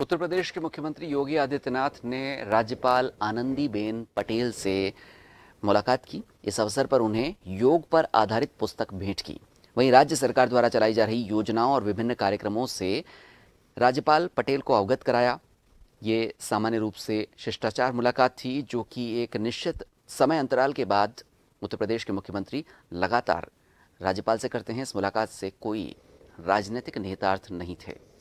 उत्तर प्रदेश के मुख्यमंत्री योगी आदित्यनाथ ने राज्यपाल आनंदीबेन पटेल से मुलाकात की। इस अवसर पर उन्हें योग पर आधारित पुस्तक भेंट की। वहीं राज्य सरकार द्वारा चलाई जा रही योजनाओं और विभिन्न कार्यक्रमों से राज्यपाल पटेल को अवगत कराया। ये सामान्य रूप से शिष्टाचार मुलाकात थी, जो कि एक निश्चित समय अंतराल के बाद उत्तर प्रदेश के मुख्यमंत्री लगातार राज्यपाल से करते हैं। इस मुलाकात से कोई राजनीतिक निहितार्थ नहीं थे।